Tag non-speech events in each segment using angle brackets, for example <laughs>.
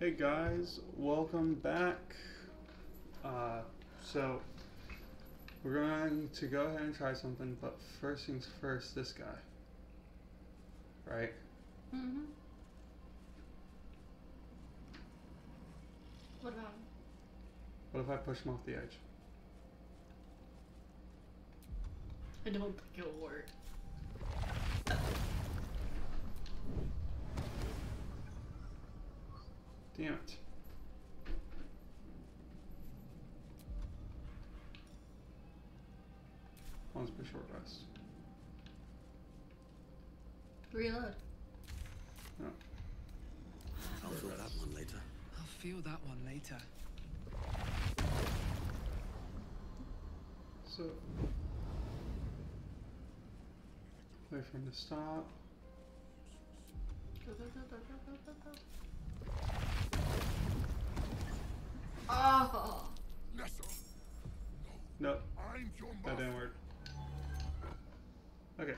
Hey guys, welcome back. Uh, so we're going to go ahead and try something, but first things first, this guy. Right? Mm-hmm. What about him? What if I push him off the edge? I don't think it'll work. Damn it. One's a short rest. Reload. I'll feel that one later. I'll feel that one later. So wait for him to stop. Go, go, go, go, go, go, go, Oh! Lesser, Nope, I'm your that master. didn't work. Okay.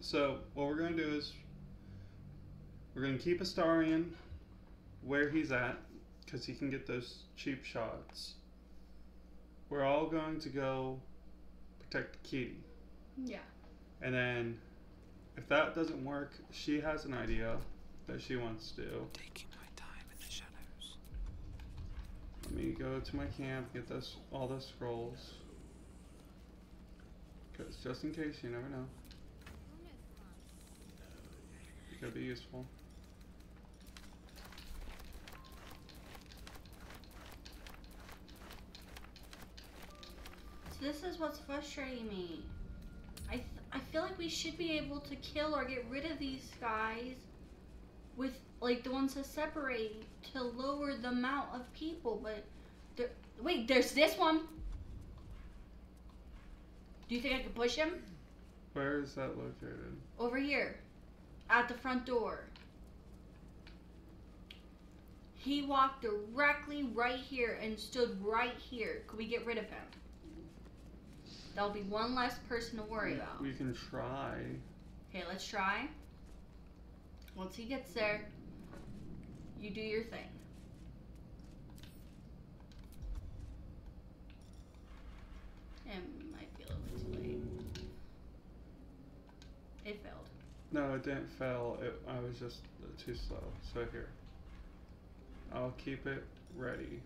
So what we're gonna do is we're gonna keep Astarion where he's at, because he can get those cheap shots. We're all going to go protect Kitty. Yeah. And then if that doesn't work, she has an idea that she wants to do. Taking my time in the shadows. Let me go to my camp, get those all the scrolls. Cause just in case, you never know. It could be useful. So this is what's frustrating me. I I feel like we should be able to kill or get rid of these guys with like the ones that separate to lower the amount of people, but there, wait, there's this one. Do you think I could push him Where is that located? over here at the front door? He walked directly right here and stood right here. Could we get rid of him? That'll be one less person to worry about. We can try. Okay, let's try. Once he gets there, you do your thing. It might be a little bit too late. It failed. No, it didn't fail. It, I was just too slow. So here. I'll keep it ready.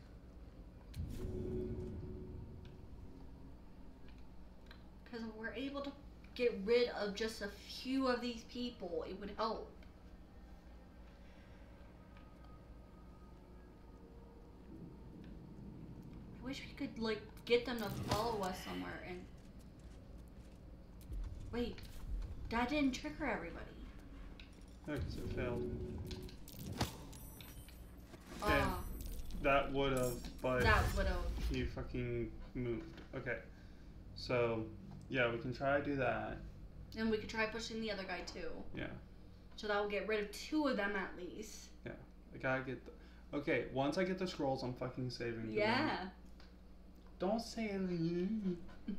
Because if we're able to get rid of just a few of these people, it would help. Wish we could like get them to follow us somewhere and wait, that didn't trigger everybody. No, 'cause it failed. Ah, Okay. That would have, but that would have. he fucking moved. Okay. So, yeah, we can try to do that. And we could try pushing the other guy too. Yeah. So that will get rid of two of them at least. Yeah. I gotta get the. Okay, once I get the scrolls, I'm fucking saving. them. Yeah. Don't say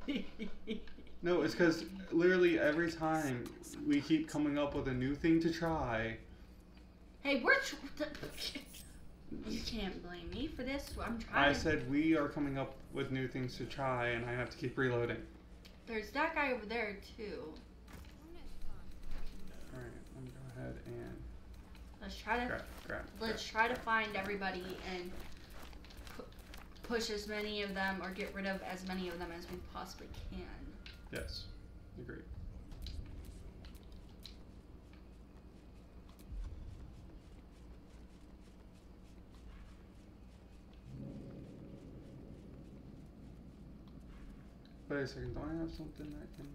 it. <laughs> No, it's because literally every time we keep coming up with a new thing to try. hey, we're. Tr- <laughs> you can't blame me for this. I'm trying. I said we are coming up with new things to try, and I have to keep reloading. There's that guy over there too. All right, let me go ahead and Let's try to grab, grab. let's try to find everybody and pu- push as many of them or get rid of as many of them as we possibly can. Yes, agreed. Wait a second, don't I have something that can...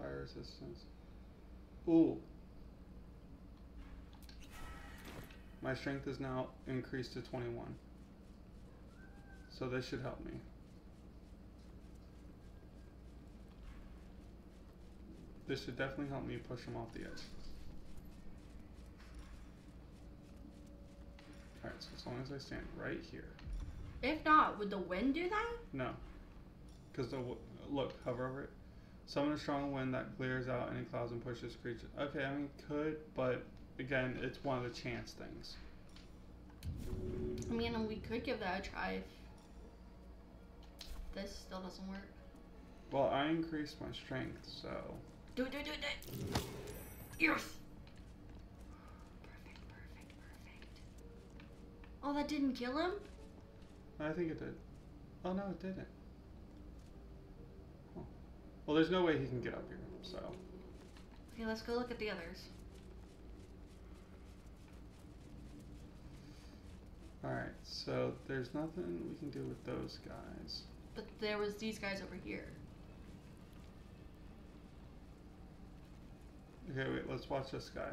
Fire resistance. Ooh. My strength is now increased to 21. So this should help me. This should definitely help me push him off the edge. Alright, so as long as I stand right here. If not, would the wind do that? No. Because the w- look, hover over it. Summon a strong wind that clears out any clouds and pushes creatures. Okay, I mean, could, but again, it's one of the chance things. I mean, we could give that a try if this still doesn't work. Well, I increased my strength, so. Do it, do it, do it, do it. Yes. Perfect, perfect, perfect. Oh, that didn't kill him? I think it did. Oh, no, it didn't. Well, there's no way he can get up here, so. Okay, let's go look at the others. Alright, so there's nothing we can do with those guys. But there was these guys over here. Okay, wait, let's watch this guy.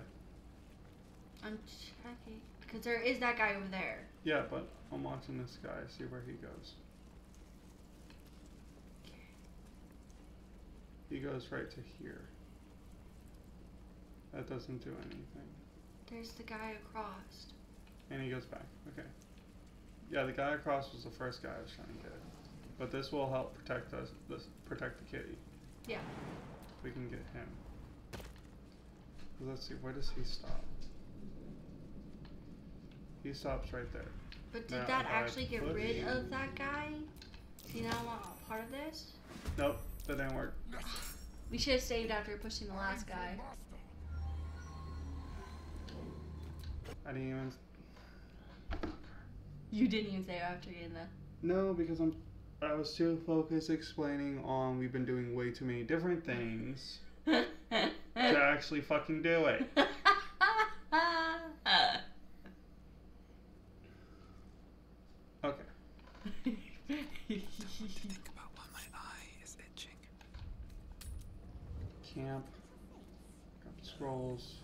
I'm checking. Because there is that guy over there. Yeah, but I'm watching this guy, see where he goes. He goes right to here. That doesn't do anything. There's the guy across. And he goes back. Okay. Yeah, the guy across was the first guy I was trying to get. But this will help protect us. This protect the kitty. Yeah. We can get him. Let's see. Where does he stop? He stops right there. But did Now, that actually get rid of that guy? See, now I'm not a part of this? Nope, that didn't work. We should have saved after pushing the last guy. I didn't even. You didn't even save after getting the. No, because I'm. I was too focused explaining on we've been doing way too many different things <laughs> to actually fucking do it. <laughs> Okay. Think about why my eye is itching. Camp. Grab scrolls.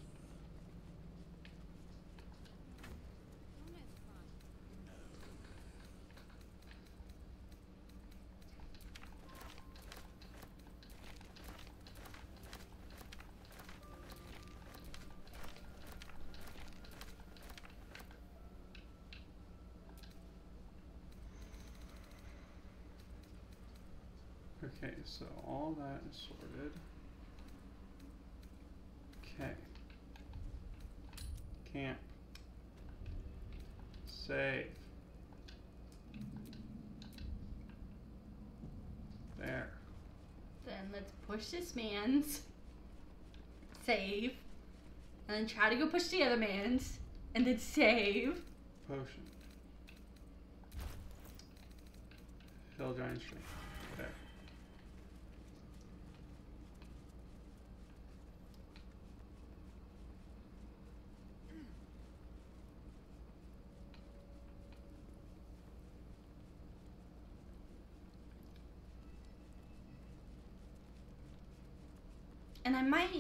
Okay, so all that is sorted. Okay. Camp. Save. There. then let's push this man's. Save. And then try to go push the other man's. And then save. Potion. Hill giant strength. There. And I might.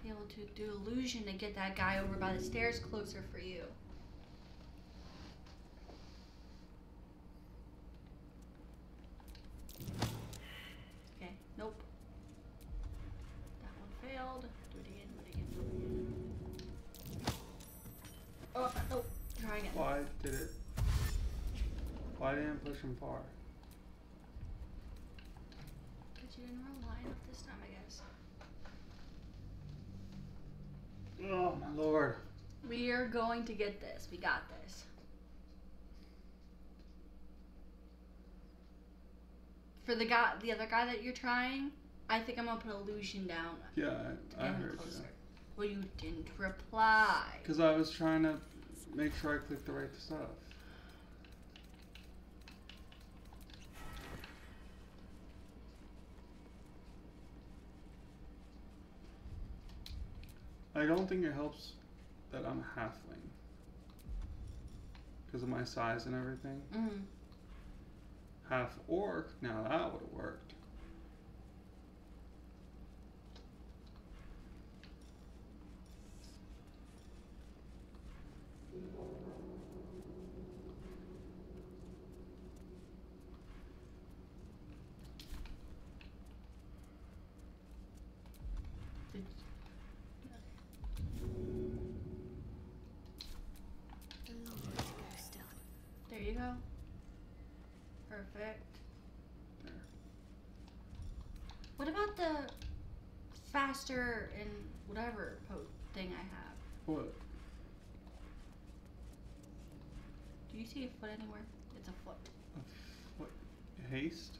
Be able to do illusion to get that guy over by the stairs closer for you. Going to get this. We got this. For the guy, the other guy that you're trying, I think I'm gonna put illusion down. Yeah, I, I heard closer. you. Well, you didn't reply. Because I was trying to make sure I clicked the right stuff. I don't think it helps that I'm a halfling. Because of my size and everything. Mm. Half orc, now that would have worked. Did, A long way to go still. there you go. Perfect. There. What about the faster and whatever po- thing I have? What? Do you see a foot anywhere? It's a foot. What? Haste?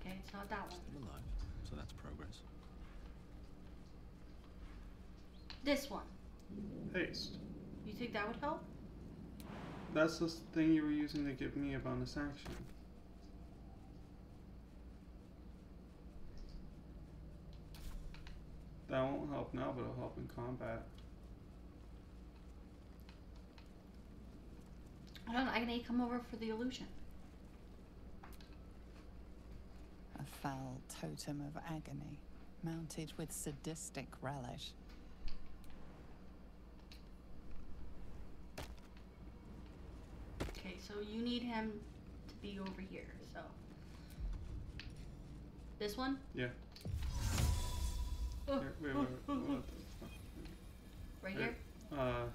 Okay, it's not that one. I'm alive, so that's progress. This one. Haste. You think that would help? That's the thing you were using to give me a bonus action. That won't help now, but it'll help in combat. I don't know. I need to come over for the illusion. A foul totem of agony, mounted with sadistic relish. Okay, so you need him to be over here. So this one. Yeah. Oh, Here, wait, wait, wait, what the fuck? Right Here. Uh,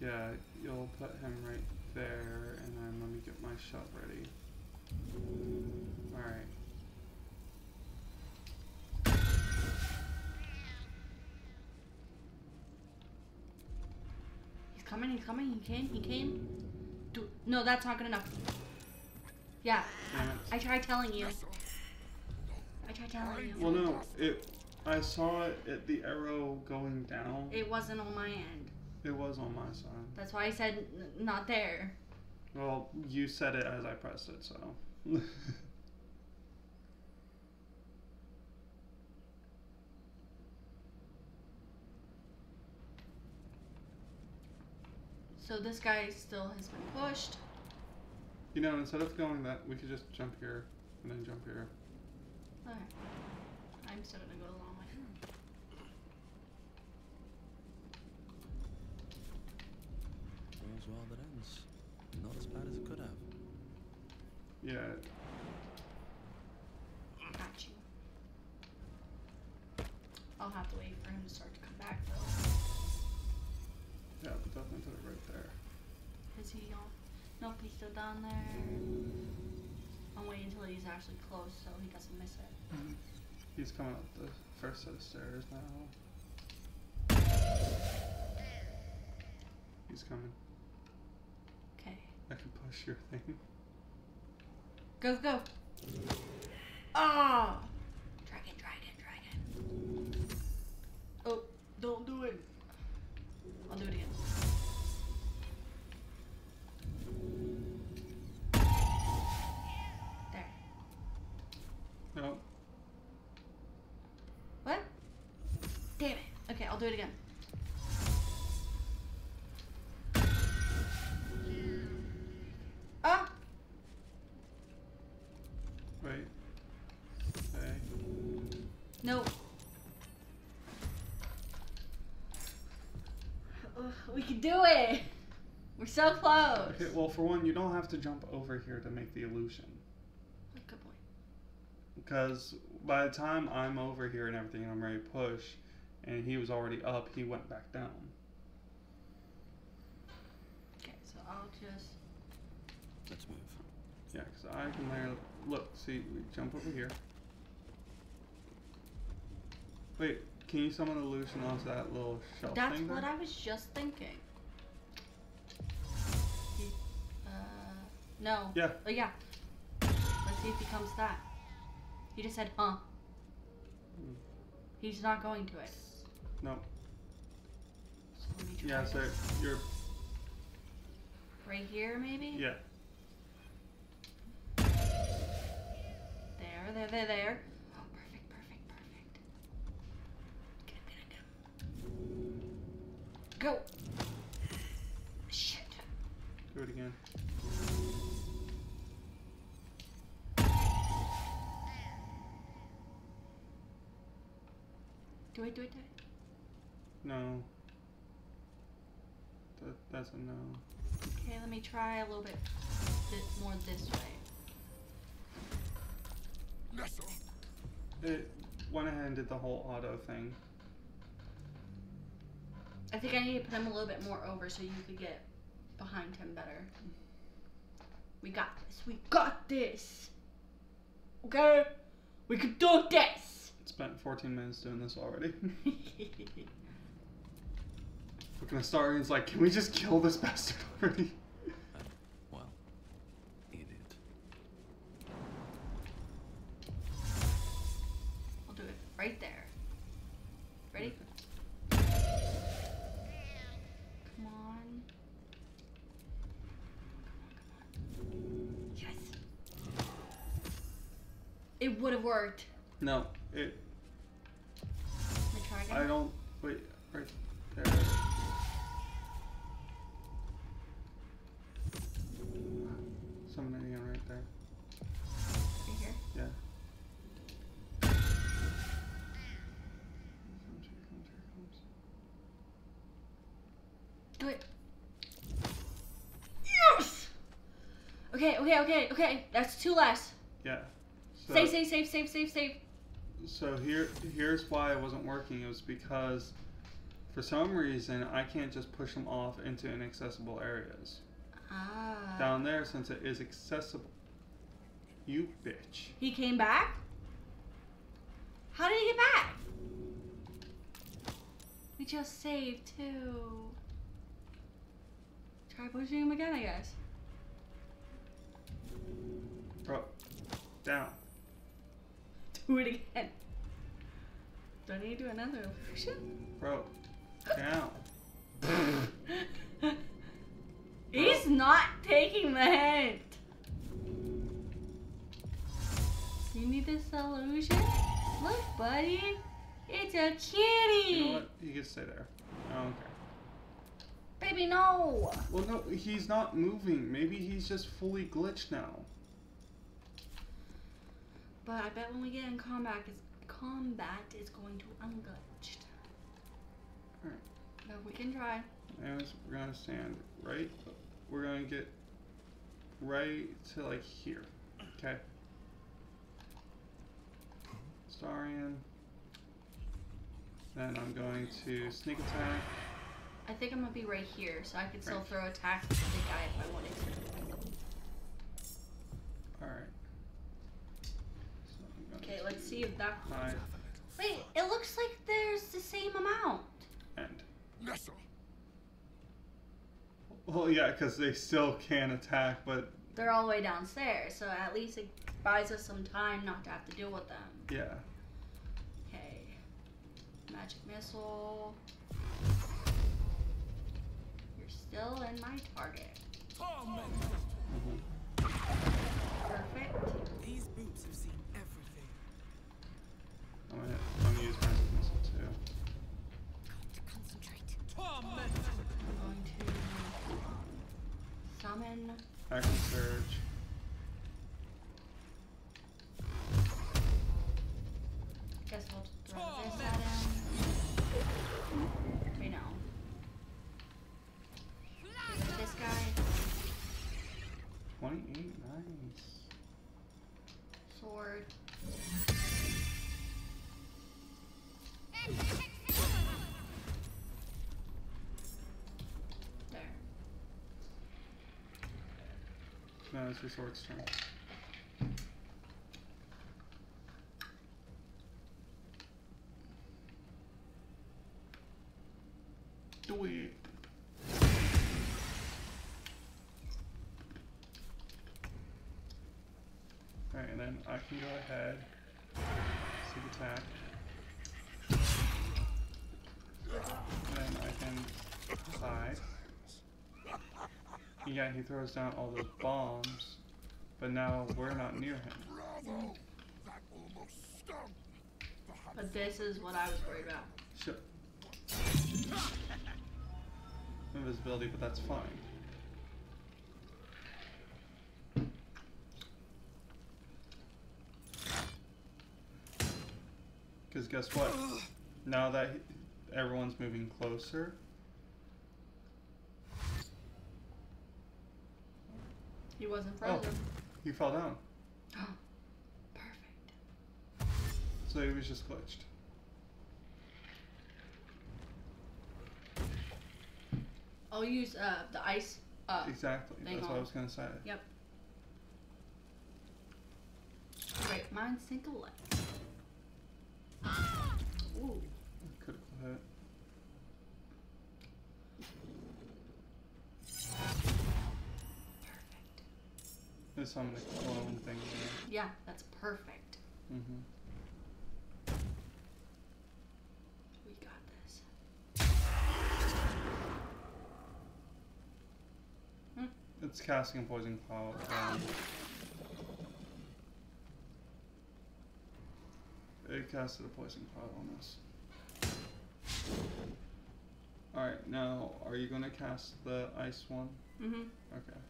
yeah, you'll put him right there, and then let me get my shot ready. Alright. He's coming. He's coming. He came. He came. Do- no, that's not good enough. Yeah, it. I tried telling you. I tried telling you. Well, no, it. I saw it at the arrow going down. It wasn't on my end. It was on my side. That's why I said n- not there. Well, you said it as I pressed it, so. <laughs> So this guy still has been pushed. you know, instead of going that, we could just jump here and then jump here. Okay. I'm still gonna go the long way. All's well that ends. Not as bad as it could have. Yeah, Got you. I'll have to wait for him to start to come back though. Yeah, but definitely put it right there. Is he on? Nope, he's still down there. I'm waiting until he's actually close so he doesn't miss it. He's coming up the first set of stairs now. He's coming. Okay. I can push your thing. Go, go. Ah! Dragon, dragon, dragon. Oh, don't do it. I'll do it again. There. No, What? Damn it. Okay, I'll do it again. So close! Okay, well, for one, you don't have to jump over here to make the illusion. Good point. Because by the time I'm over here and everything and I'm ready to push, and he was already up, he went back down. Okay, so I'll just. Let's move. Yeah, because I can layer. Look, see, we jump over here. Wait, can you summon the illusion onto that little shelf That's thing what there? I was just thinking. No. Yeah. Oh, yeah. Let's see if he comes that. He just said, huh. Hmm. He's not going to it. No. So let me try Yeah, so this. you're. Right here, maybe? Yeah. There, there, there, there. Oh, perfect, perfect, perfect. Get him, get him, get him. Go! Shit. Do it again. Do I do it, do it. No. That, that's a no. Okay, let me try a little bit, bit more this way. Nestle. It went ahead and did the whole auto thing. I think I need to put him a little bit more over so you could get behind him better. We got this. We got this. Okay? We can do this. Spent 14 minutes doing this already. <laughs> Looking at Starian's like, can we just kill this bastard already? <laughs> Well, eat it. I'll do it right there. Ready? Come on. Come on, come on. Yes. It would have worked. No, it. I don't. Wait, right there. Again right there. Right here. Yeah. Do it. Yes! Okay, okay, okay, okay. That's two less. Yeah. So, Save, save, save, save, save, save. So here, here's why it wasn't working. It was because, for some reason, I can't just push them off into inaccessible areas. Ah. Down there, since it is accessible. You bitch. He came back? How did he get back? We just saved too. Try pushing him again, I guess. Bro, down. Do it again. Do I need to do another illusion? Bro, down. <laughs> He's not taking the hint. You need this illusion? Look, buddy. It's a kitty. You know what? You can stay there. I don't care. Baby, no. Well, no, he's not moving. Maybe he's just fully glitched now. But I bet when we get in combat, is combat is going to unglitched. Alright. No, we can try. Anyways, we're gonna stand right. We're gonna get right to like here. Okay. Starian. Then I'm going to sneak attack. I think I'm gonna be right here, so I could still Right. throw attacks at the guy if I wanted to. Alright. So I'm gonna Okay, let's see if that. hide Wait, it looks like there's the same amount. and. Nestle. Well, yeah, because they still can't attack, but They're all the way downstairs, so at least it buys us some time not to have to deal with them. yeah. Okay. Magic missile. You're still in my target. Mhm. Perfect. To summon. Action surge. No, it's your sword's turn. Do it. Alright, and then I can go ahead. Sneak attack. And then I can hide. Yeah, he throws down all those bombs, but now we're not near him. Bravo. That almost stung. But this is what I was worried about. Sure. <laughs> Invisibility, but that's fine. Because guess what? Now that everyone's moving closer, wasn't oh, frozen. Oh, he fell down. <gasps> Perfect. So he was just glitched. I'll use uh, the ice. Uh, exactly. That's on. what I was going to say. Yep. Great, mine's single left. Ooh. There's some clone thing Yeah, that's perfect. there. Mm-hmm. We got this. It's casting a poison cloud. Um, it casted a poison cloud on us. Alright, now are you gonna cast the ice one? Mm-hmm. Okay.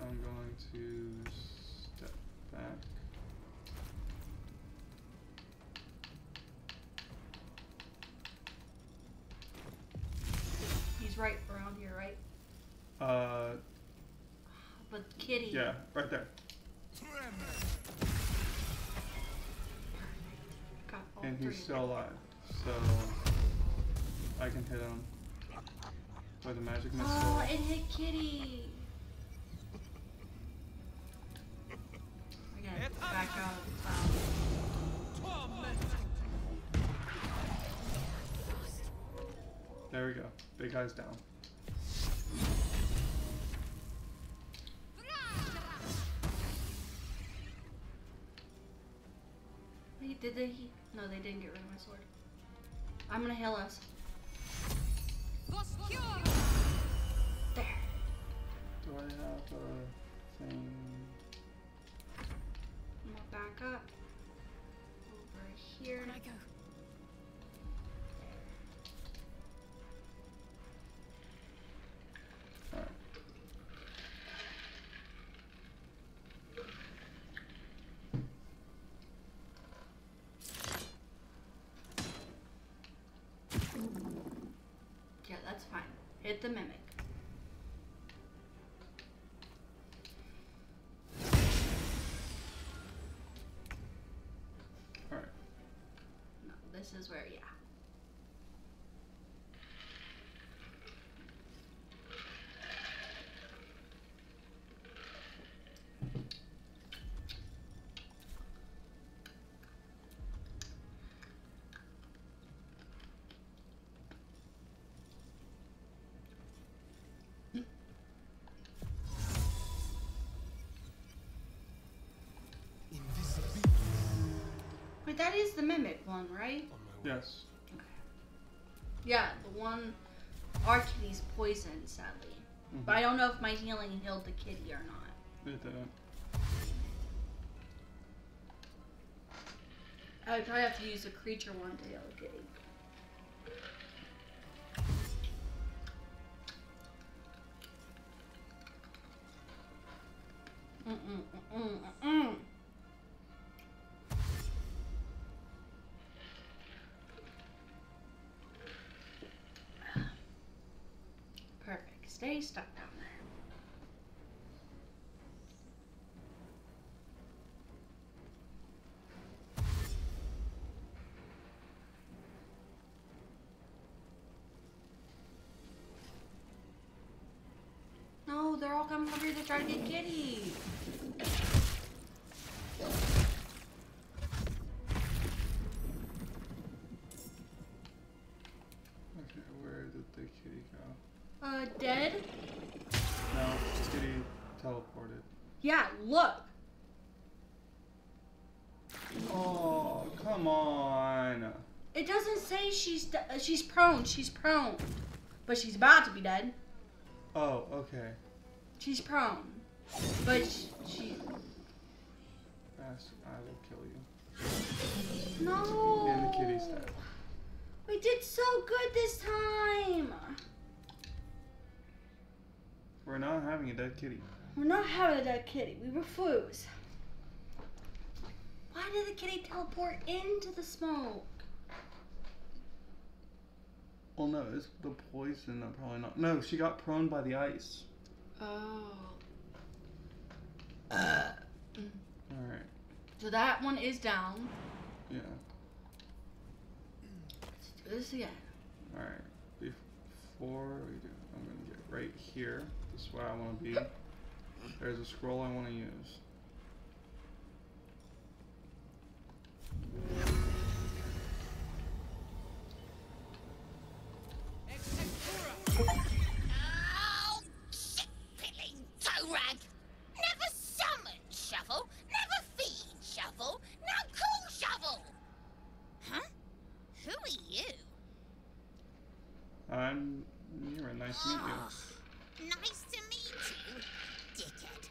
I'm going to step back. He's right around here, right? Uh, But kitty. yeah, right there. And he's still alive, so I can hit him with a magic missile. Oh, it hit kitty. Back out of the. There we go. Big eyes down. Wait, did they? No, they didn't get rid of my sword. I'm gonna heal us. There. Do I have a thing? Back up. Over here. Can I go? Yeah, that's fine. Hit the mimic. Is where, yeah. That is the mimic one, right? On my way. Yes. Yeah, the one our kitty's poisoned, sadly. Mhm. But I don't know if my healing healed the kitty or not. It didn't. I would probably have to use a creature one to heal the kitty. They're all coming over here to try to get Kitty. Okay, where did the kitty go? Uh, dead? No, kitty teleported. Yeah, look. Oh, come on. It doesn't say she's uh, she's prone. She's prone, but she's about to be dead. Oh, okay. She's prone, but sh- she Yes, I will kill you. no. And the kitty's dead. We did so good this time. We're not having a dead kitty. We're not having a dead kitty. We refuse. Why did the kitty teleport into the smoke? Well, no, it's the poison. No, probably not. No, she got prone by the ice. Oh. Uh. Mm. All right. So that one is down. Yeah. Let's do this again. All right. Before we do, I'm gonna get right here. This is where I want to be. There's a scroll I want to use. Nice to meet you, dickhead.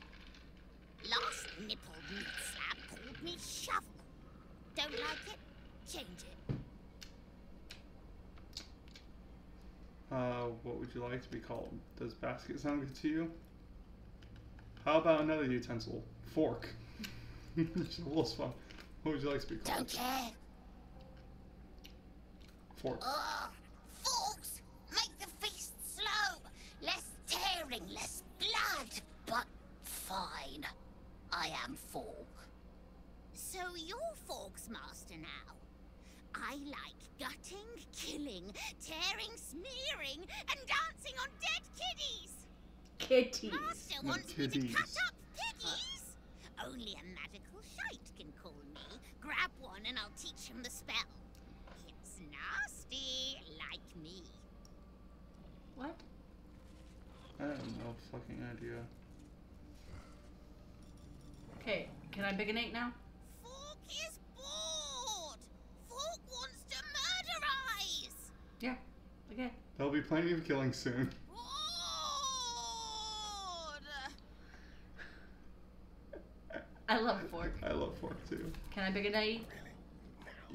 Last nipple meat slab called me shovel. Don't like it? Change it. Uh, what would you like to be called? Does basket sound good to you? How about another utensil? Fork. <laughs> Shovel's fun. What would you like to be called? Don't care. Fork. Ugh. Forks! Make the feast slow! Less tearing, less blood! But fine. I am Fork. So you're Fork's master now. I like gutting, killing, tearing, smearing, and dancing on dead kiddies! Kitties. Master No, wants me to cut kiddies. up piggies! Only a magical shite can call me. Grab one and I'll teach him the spell. It's nasty, like me. What? I have no fucking idea. Okay, can I big now? Fork is bored! Fork wants to murderize! Yeah. Okay. There'll be plenty of killing soon. Bored! I love fork. I love fork too. Can I big a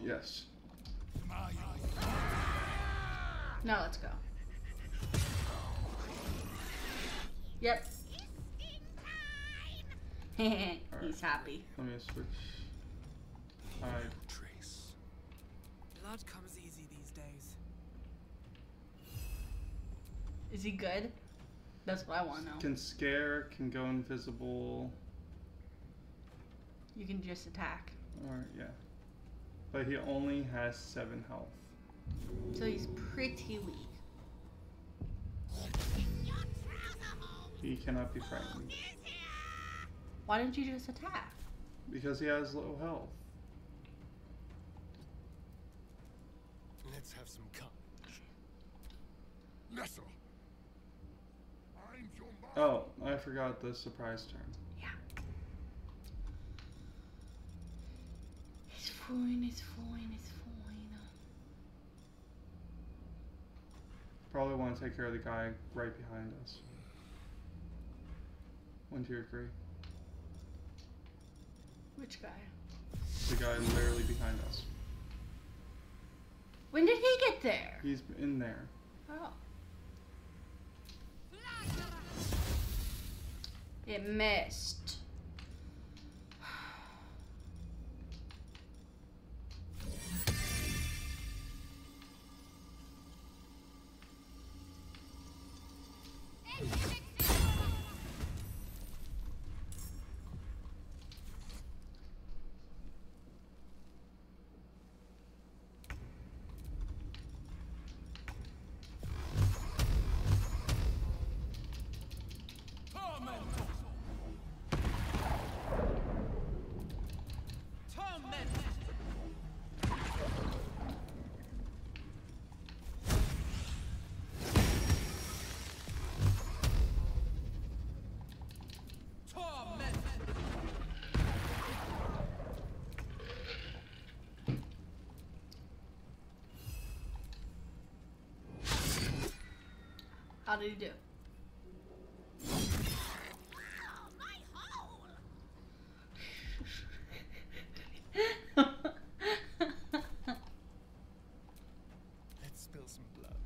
Yes. No, let's go. Yep. Fisting <laughs> time! He's happy. Let me switch. Alright. Trace. Blood comes easy these days. Is he good? That's what I want to know. Can scare, can go invisible, You can just attack. or yeah. But he only has seven health. So he's pretty weak. Your trouser hole He cannot be frightened! Why didn't you just attack? because he has low health. Let's have some carnage. Nestle. I'm your master. Oh, I forgot the surprise turn. Yeah. It's fine, it's fine, it's fine. Probably want to take care of the guy right behind us. Wouldn't you agree? Which guy? The guy literally behind us. When did he get there? He's in there. Oh. It missed. How did he do? My hole! Let's spill some blood.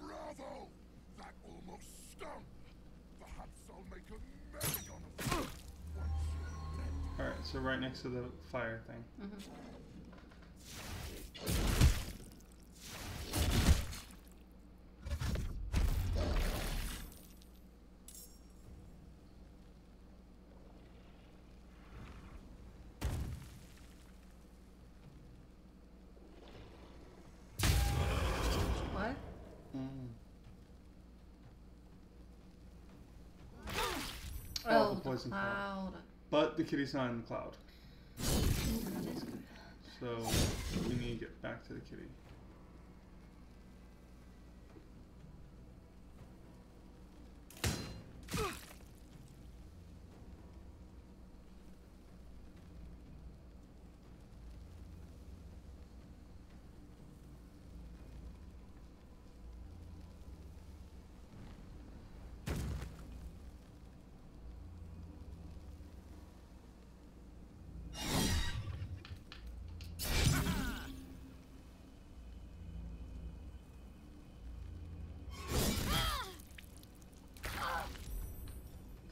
Bravo! That almost stung. Perhaps I'll make a so right next to the fire thing. What? Mm. Oh, Oh, the poison cloud. cloud. But the kitty's not in the cloud. That is good. So we need to get back to the kitty.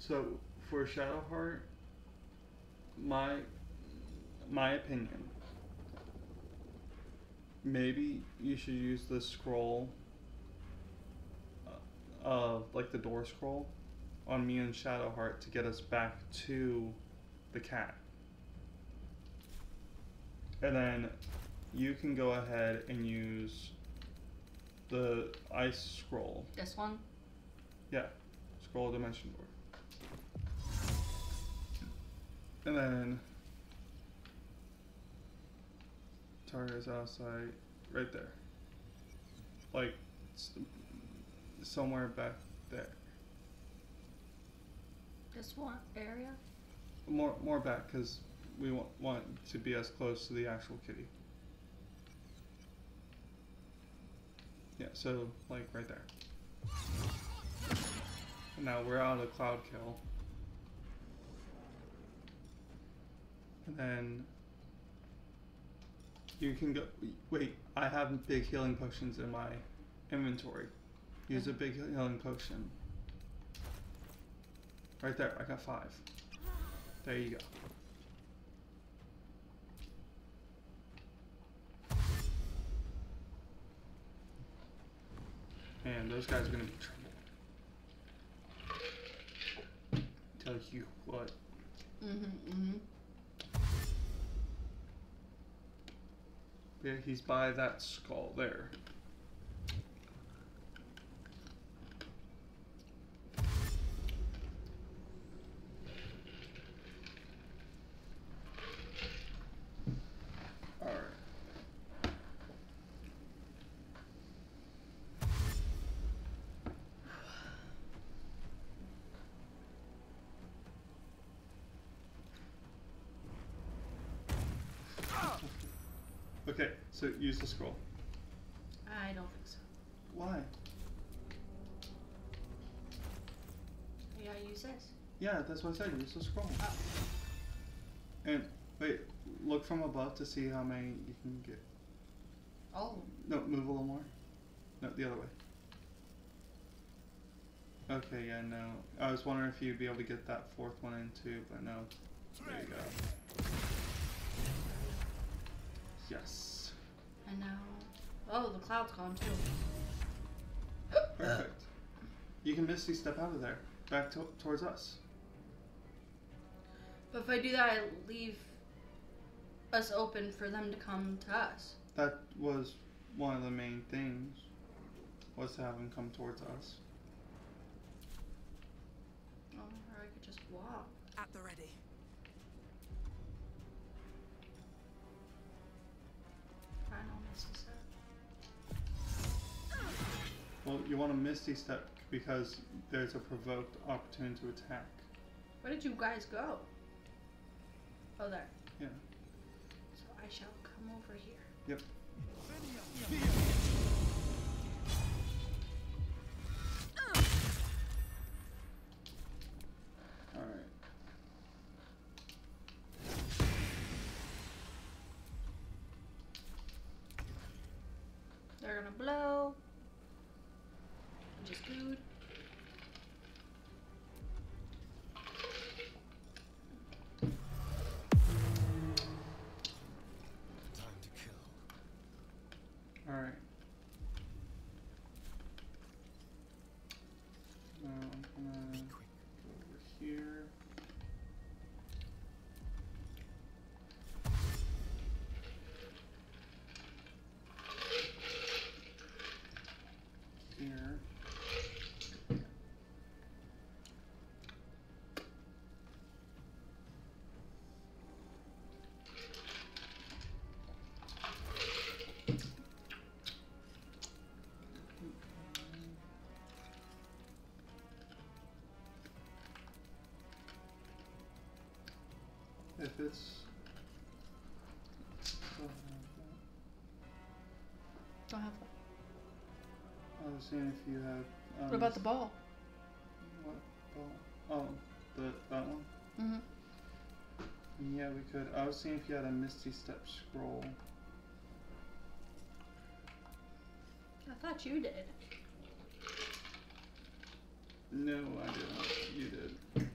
So for Shadowheart, my my opinion, maybe you should use the scroll uh, of like the door scroll on me and Shadowheart to get us back to the cat. And then you can go ahead and use the ice scroll. This one. Yeah, scroll dimension door. And then Target's outside, right there. Like somewhere back there. This one area. More more back because we want, want to be as close to the actual kitty. Yeah, so like right there. Now we're out of cloud kill. And then you can go wait, I have big healing potions in my inventory. Use a big healing potion. Right there, I got five. There you go. Man, those guys are gonna be trouble. Tell you what. Mm-hmm. Mm-hmm. Yeah, he's by that skull there. Alright. So use the scroll. I don't think so. Why? Yeah, use this. Yeah, that's what I said. Use the scroll. Oh. And wait, look from above to see how many you can get. Oh. No, move a little more. No, the other way. Okay, yeah, no. I was wondering if you'd be able to get that fourth one in too, but no. There you go. Yes. And now. Oh, the cloud's gone too. <gasps> Perfect. Uh, you can Misty step out of there. Back to- towards us. But if I do that, I leave us open for them to come to us. That was one of the main things. Was to have them come towards us. Well, you want a Misty step because there's a provoked opportunity to attack. Where did you guys go? Oh, there. Yeah. So I shall come over here. Yep. If it's. have that. Don't have I was seeing if you had. Um, What about the ball? What ball? Oh, the that one. Mm-hmm. Yeah, we could. I was seeing if you had a Misty Step scroll. I thought you did. No, I didn't. You did.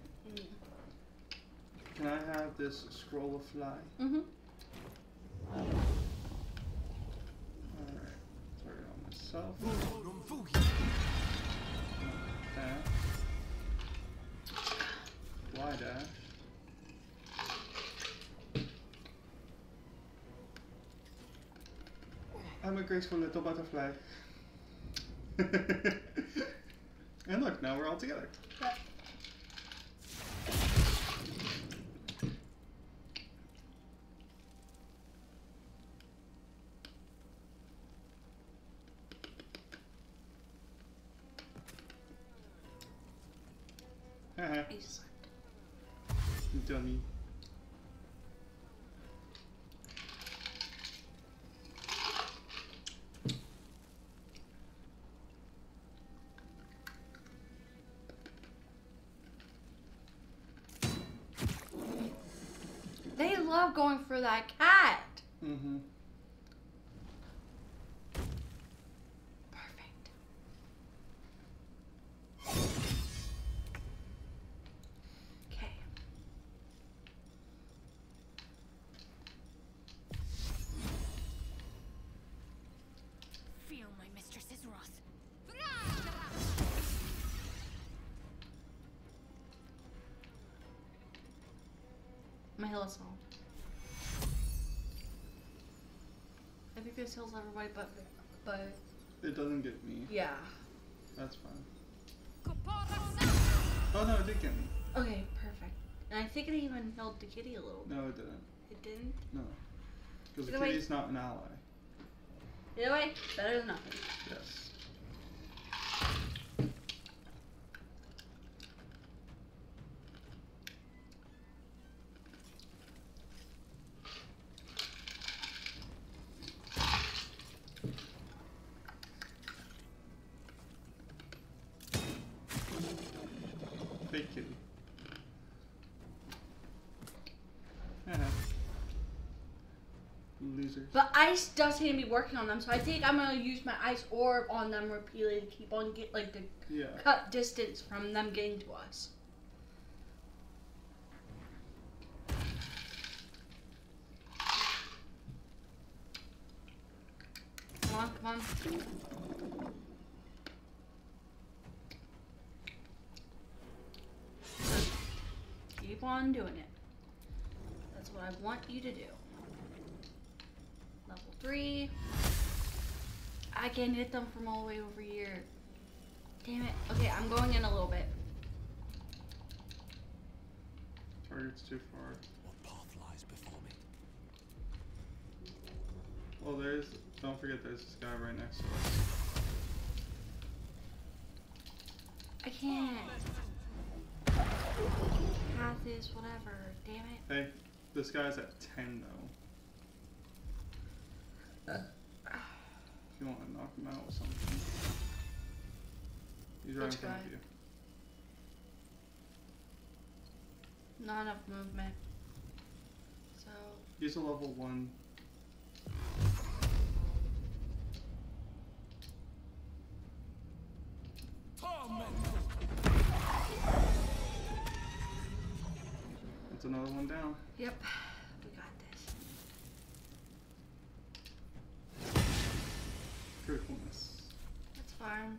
Can I have this scroll of fly? Mm-hmm. Alright. Target on myself. Dash. Fly dash. I'm a graceful little butterfly. <laughs> and look, now we're all together. Haha, going for that cat. Mm-hmm. Perfect. Okay. Feel my mistress's wrath. My hill is small. I heals everybody, but but It doesn't get me. yeah. That's fine. Oh no, it did get me. Okay, perfect. And I think it even healed the kitty a little bit. No, it didn't. It didn't. No. Because the Either way- kitty's not an ally. Either way, better than nothing. Yes. Yeah. Losers. But ice does seem to be working on them, so I think I'm gonna use my ice orb on them repeatedly to keep on get like to Yeah. cut distance from them getting to us. Come on, come on. Keep on doing it. That's what I want you to do. Level three. I can hit them from all the way over here. Damn it. Okay, I'm going in a little bit. Target's too far. What path lies before me? Well, there's. Don't forget, there's this guy right next to us. I can't. Path is whatever. Damn it. Hey, this guy's at 10 though. <sighs> If you want to knock him out with something. He's right in front guy? of you. Not enough movement. So He's a level 1. That's another one down. yep, we got this. Criticalness. That's fine.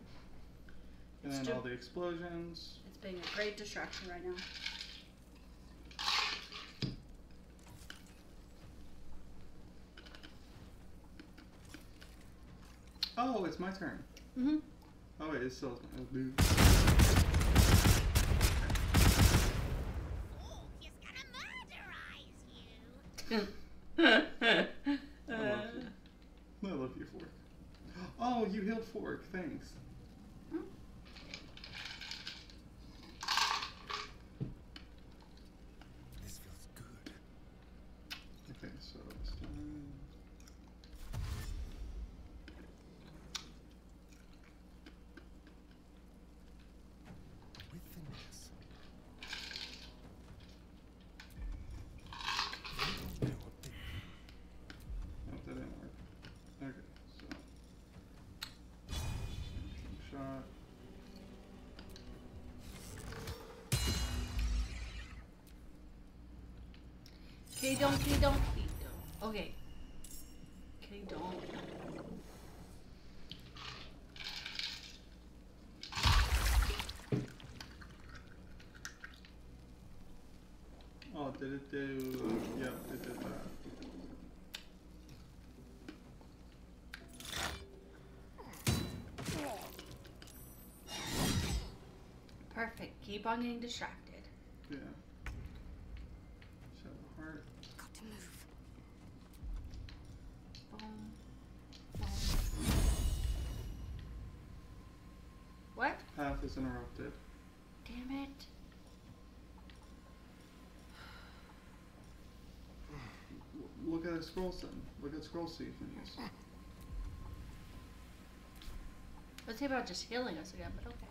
And It's then all the explosions. It's being a great distraction right now. Oh, it's my turn. Mm-hmm. Oh, wait, it's still. Oh, dude. Oh, he's gonna murderize you. <laughs> I love you. Fork. Oh, you healed Fork. Thanks. This feels good. Okay, so it's time. With finesse. They don't know a bit. No, that didn't work. Okay, so. Okay, don't, okay, don't, okay, don't. Okay. Okay, don't. Oh, did it do? Yep, it did that. Perfect. Keep on getting distracted. W- Look at the scrolls then. Look at scroll see things. <laughs> Let's say about just healing us again, but okay.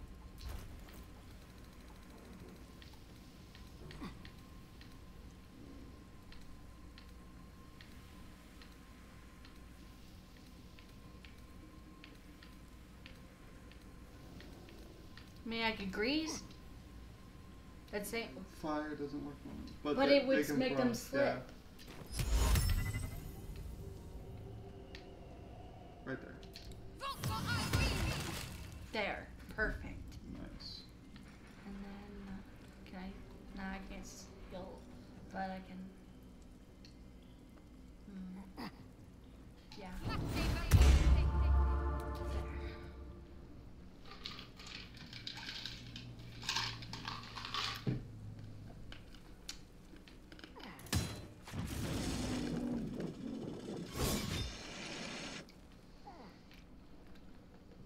I mean, I could grease. That's it. Fire doesn't work on them. But, But they, it would can make them slip. Yeah.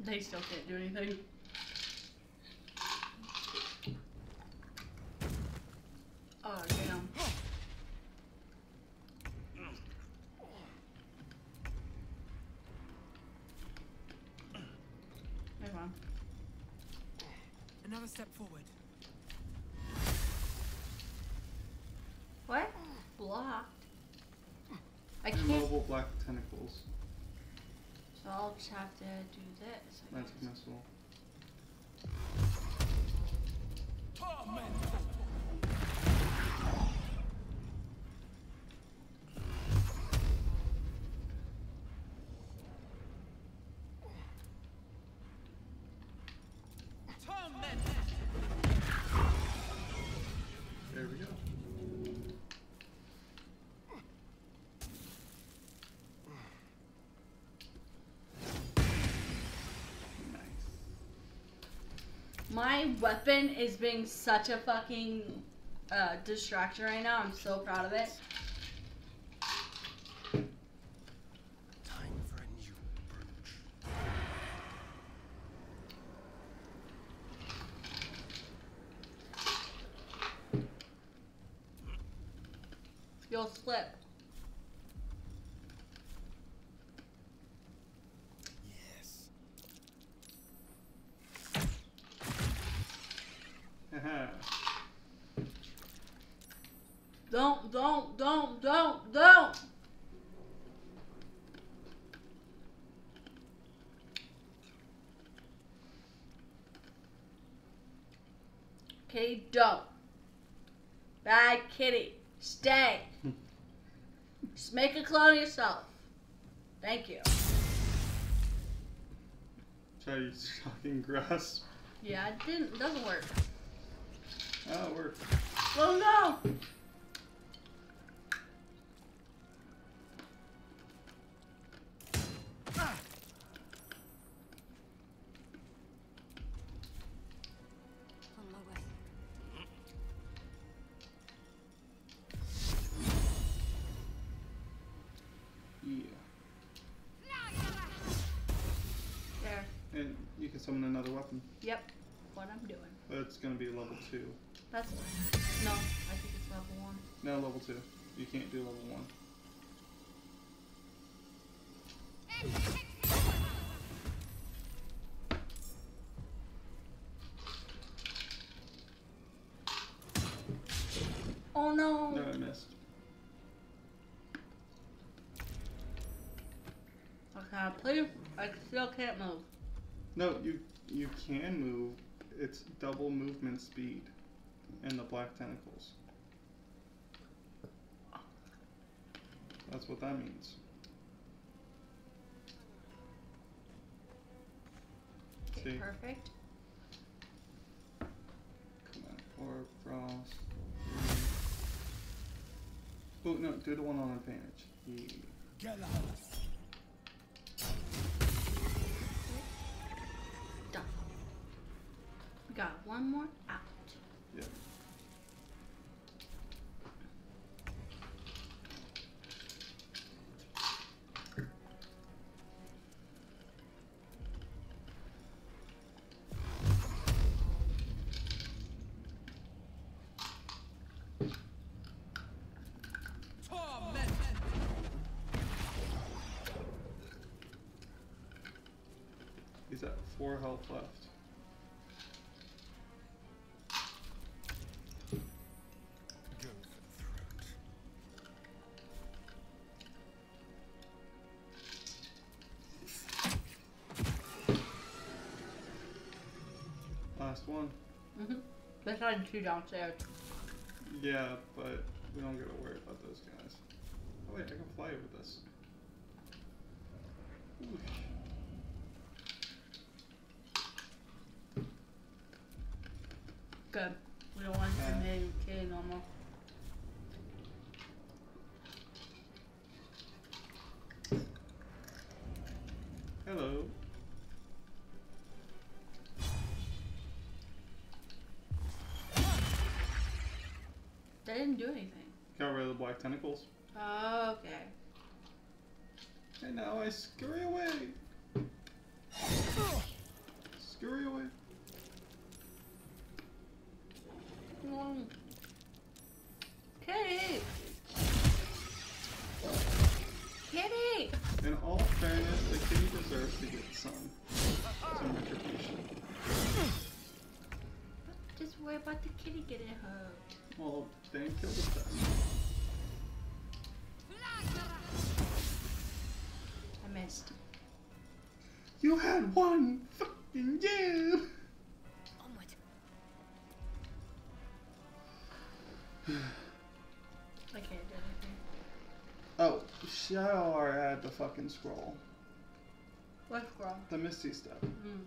They still can't do anything. Oh damn. Hang on. Another step forward. What? Blocked. I can't. Immobile black tentacles. I'll just have to do this. I Magic guess. missile. My weapon is being such a fucking uh, distraction right now. I'm so proud of it. Time for a new approach. You'll slip. Yes. Haha. Don't, don't, don't, don't. Kitty, don't. Bad kitty, stay. Just make a clone of yourself. Thank you. Try to use shocking grasp. Yeah, it didn't. Doesn't work. Oh, it worked. Oh no! Yep. What I'm doing. but it's gonna be level two. That's no. I think it's level one. No, level two. You can't do level one. Oh no. No, I missed. Okay, please. I still can't move. No, you you can move. It's double movement speed, and the black tentacles. That's what that means. Okay, See? perfect. Come on. Or frost. Oh no, do the one on advantage. Yeah. One more out. Yeah. He's at four health left. Last one. Mm-hmm. There's only two downstairs. Yeah, but we don't gotta worry about those guys. Oh wait, I can fly over this. They didn't do anything. Got rid of the black tentacles. Oh, okay. And now I scurry away. Well, they ain't killed us then. I missed. You had one fucking jam! Onward. <sighs> I can't do anything. Oh, Shadowheart had the fucking scroll. What scroll? The Misty stuff. Mm.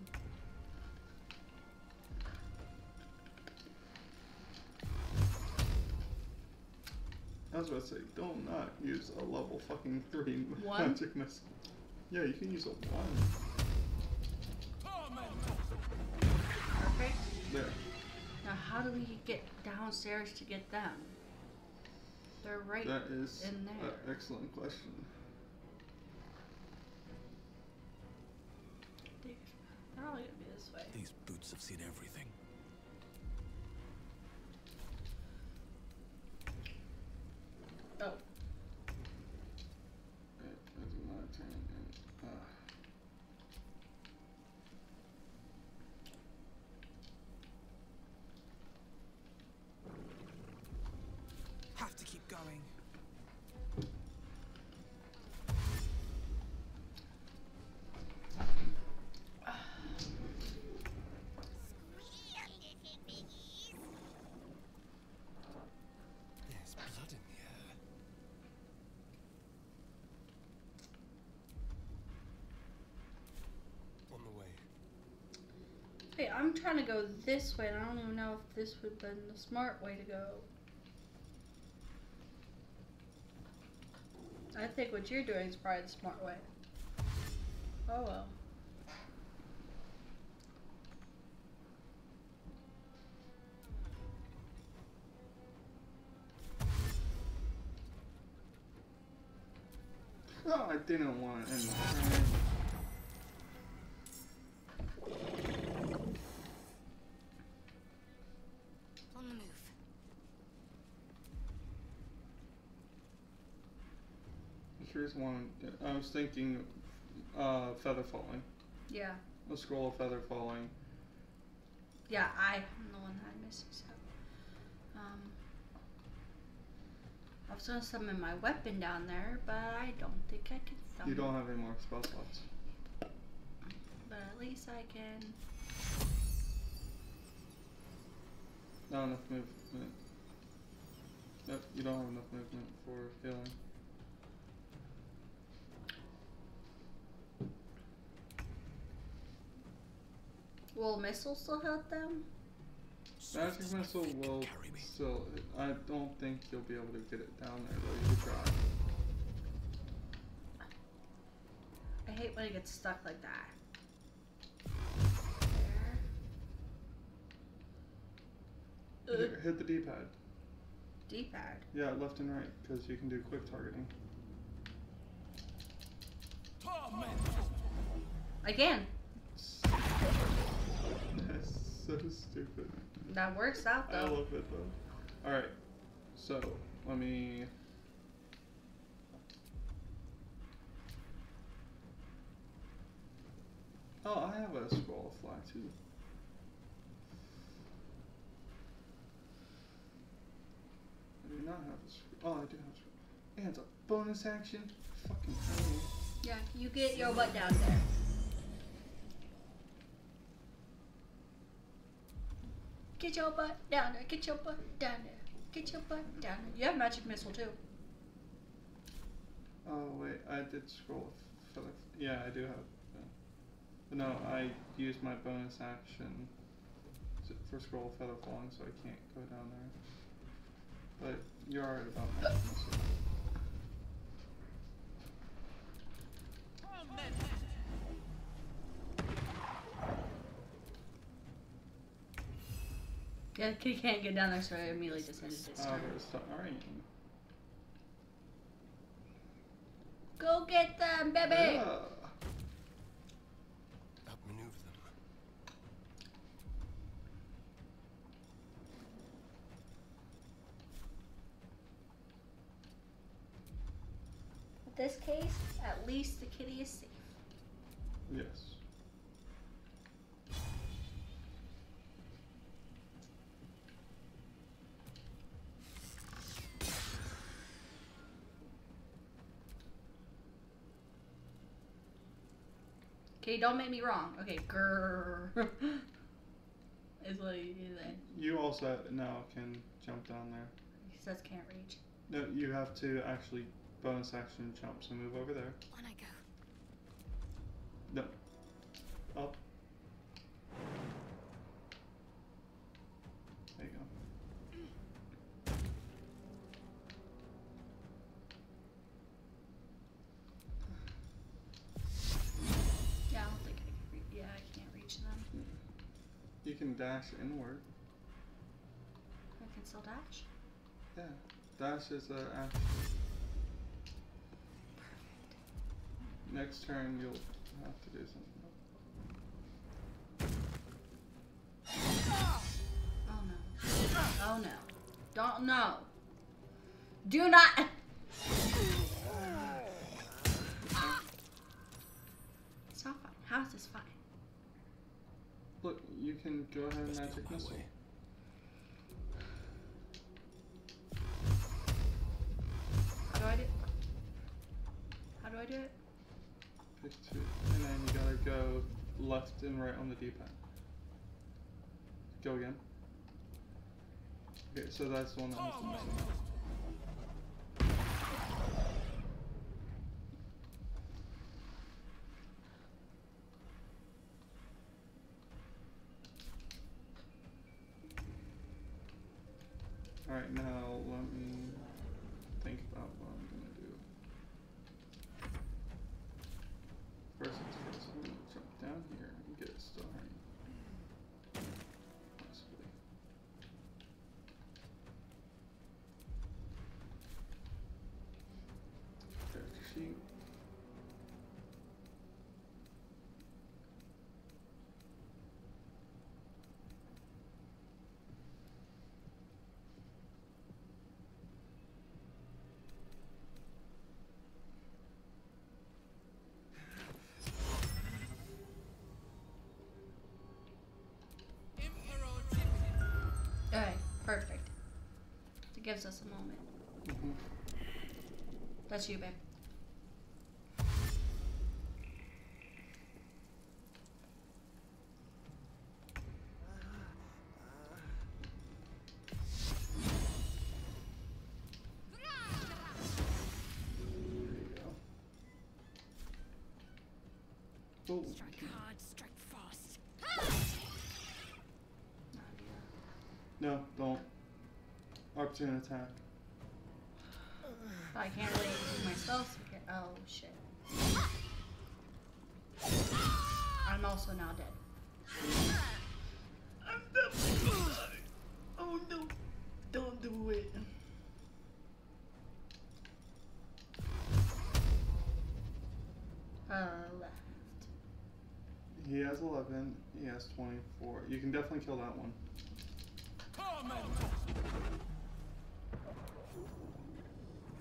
I was about to say, don't not use a level fucking three One? magic missile. Yeah, you can use a one. Perfect. There. Now, how do we get downstairs to get them? They're right. That is in an there. excellent question. They're probably gonna be this way. These boots have seen everything. Oh, Right, that's my turn. And, uh, Have to keep going. There's blood in the air. On the way. Hey, I'm trying to go this way, and I don't even know if this would have been the smart way to go. I think what you're doing is probably the smart way. Oh well. oh, I didn't want to end the turn. On the move. Here's one. I was thinking, uh, feather falling. Yeah. A scroll of feather falling. Yeah, I am the one that I missed. So, um, I was gonna summon my weapon down there, but I don't think I can summon. You don't have any more spell slots. But at least I can. Not enough movement. Nope, you don't have enough movement for healing. Will missile still help them? Magic missile will still. I don't think you'll be able to get it down there though. You try. I hate when it gets stuck like that. Here, hit the D-pad. D-pad. Yeah, left and right, because you can do quick targeting. Again, That's so stupid. that works out though. I though. love it though. Alright, so let me. Oh, I have a scroll of fly too. I do not have a scroll. Oh, I do have a scroll. And it's a bonus action. Fucking hell. Yeah, you get your butt down there. Get your butt down there. Get your butt down there. Get your butt down there. You have magic missile too. Oh wait, I did scroll f- for the. Yeah, I do have. But no, I used my bonus action for scroll feather falling, so I can't go down there. But you're alright about that. so- Yeah, he can't get down there, so I immediately just ended his Oh, turn. there's the- alright. Go get them, baby! Yeah. Outmaneuver them. In this case, at least the kitty is safe. Yes. Okay, don't make me wrong. Okay, grrr. It's like, You also now can jump down there. he says can't reach. No, you have to actually bonus action jump. So move over there. On I go. No. Up. Dash inward. I can still dash. Yeah. Dash is uh, a action. Next turn you'll have to do something. Oh no. Oh no. Don't no. Do not. It's not fine. How is this fine? Look, you can go ahead and magic missile. How do I do? How do I do it? Pick two, and then you gotta go left and right on the D-pad. Go again. Okay, so that's the one that has the missile. Gives us a moment. Mhm. That's you, babe. There you go. Oh, Strike hard, strike fast. No, don't. Opportunity attack. I can't really do my spells. Oh shit. I'm also now dead. I'm definitely gonna die. Oh no. Don't do it. Uh, left. He has 11. He has 24. You can definitely kill that one.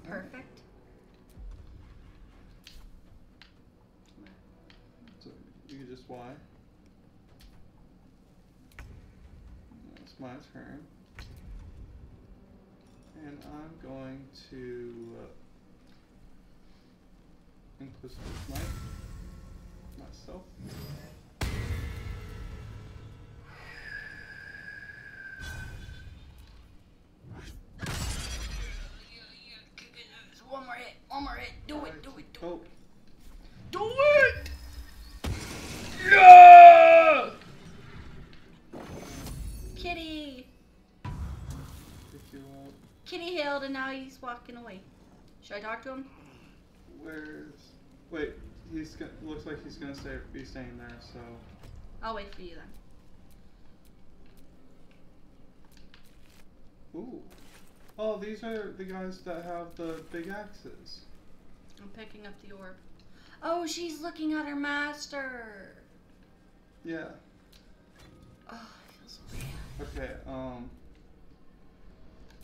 Perfect. So you can just Y. It's my turn. And I'm going to uh, inclusive smite myself. Away. Should I talk to him? Where's? Wait, he's gonna. Looks like he's gonna stay, be staying there. So I'll wait for you then. ooh. Oh, these are the guys that have the big axes. I'm picking up the orb. Oh, she's looking at her master. Yeah. Oh, I feel so bad. Okay. Um.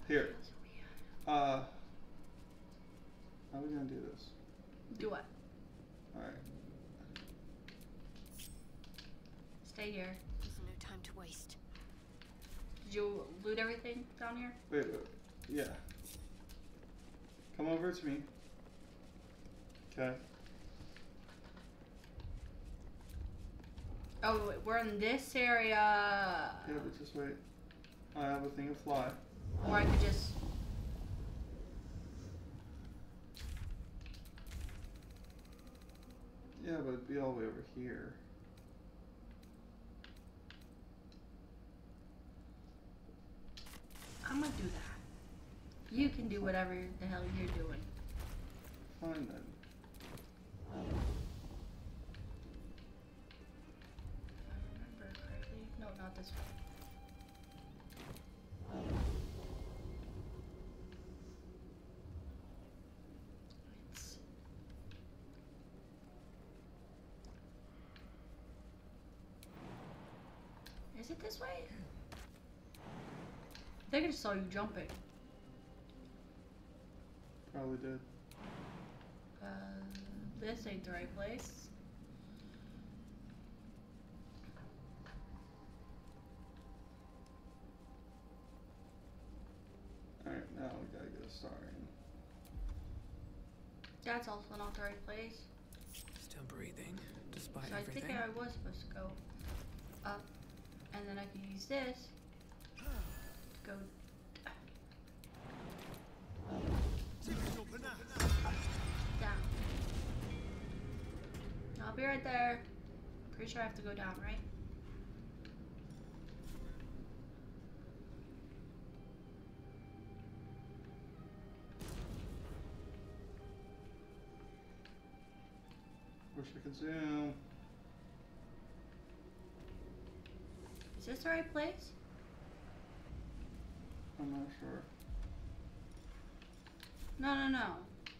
Here. Uh. How are we gonna do this? Do what? All right. Stay here. There's no time to waste. Did you loot everything down here? Wait, wait. Yeah. Come over to me. Okay. Oh, wait, we're in this area. Yeah, but just wait. I have a thing of fly. Or I could just. Yeah, but it'd be all the way over here. I'm gonna do that. You can do whatever the hell you're doing. Fine then. If I remember correctly. No, not this way. This way? I think I just saw you jumping. Probably did. Uh, this ain't the right place. Alright, now we gotta get a star in. That's also not the right place. Still breathing, despite So I think I was supposed to go up, and then I can use this to go down. I'll be right there. Pretty sure I have to go down, right? Wish I could zoom. Is this the right place? I'm not sure. No, no, no.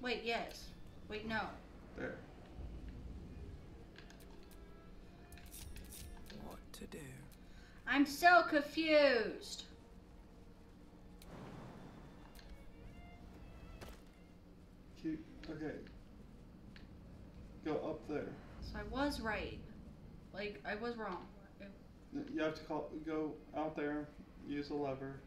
Wait, yes. Wait, no. There. What to do? I'm so confused. Keep. Okay. Go up there. So I was right. Like, I was wrong. You have to call. Go out there. Use a lever.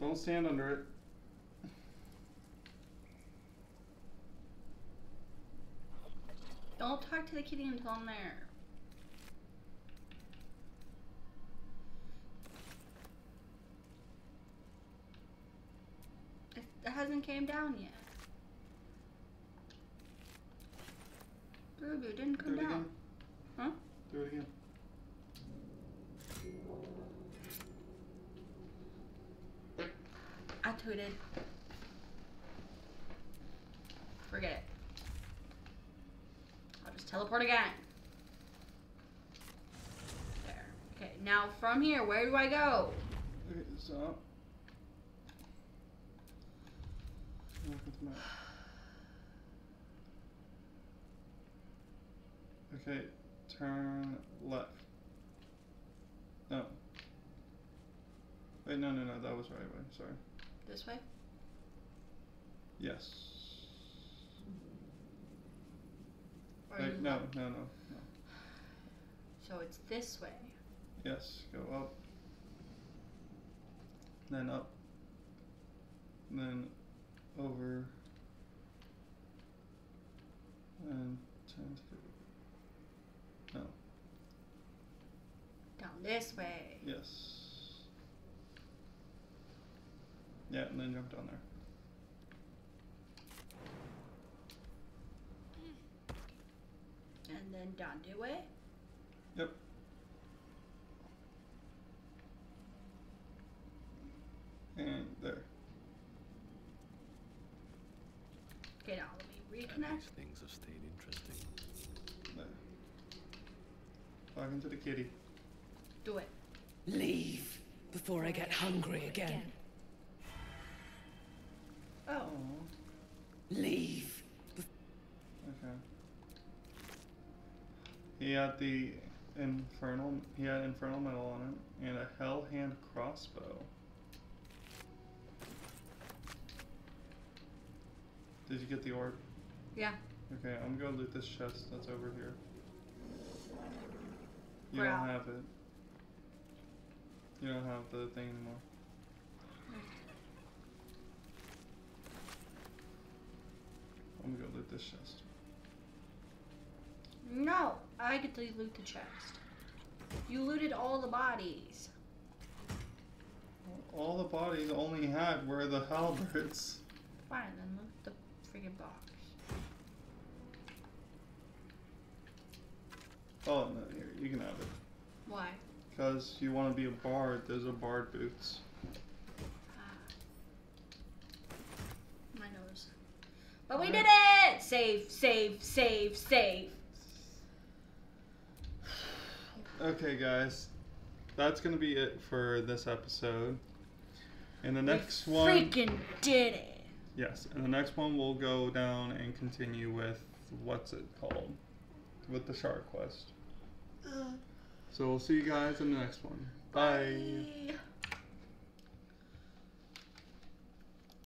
Don't stand under it. Don't talk to the kitty until I'm there. It, it hasn't came down yet. Boo Boo didn't Do come it down. again. Huh? Do it again. I tooted. Forget it. I'll just teleport again. There. Okay, now from here, where do I go? Okay, stop. Look at the map. Okay, turn left. No. Wait, no, no, no, that was right way. Sorry. This way? Yes. Or Wait, no, no, no, no. So it's this way. Yes, go up. Then up. Then over. And turn to. No. Down this way. Yes. Yeah, and then jump down there. And then down this way. Yep. And there. Okay, now let me And reconnect. these things have stayed interesting. There. Back into the kitty. Do it. Leave before I get hungry again. Oh. Leave. Okay. He had the infernal. He had infernal metal on it and a hell hand crossbow. Did you get the orb? Yeah. Okay, I'm gonna loot this chest that's over here. You Where don't at? have it. You don't have the thing anymore. I'm gonna go loot this chest. No, I get to loot the chest. You looted all the bodies. All the bodies only had were the halberds. Fine, then loot the friggin' box. Oh no, here you can have it. Why? Cause you want to be a bard. Those are bard boots. Ah. My nose. But we did it! Save, save, save, save. Okay, guys, that's gonna be it for this episode. And the next we one, freaking did it. yes, and the next one we'll go down and continue with what's it called, with the Shar quest. So we'll see you guys in the next one. Bye. Bye.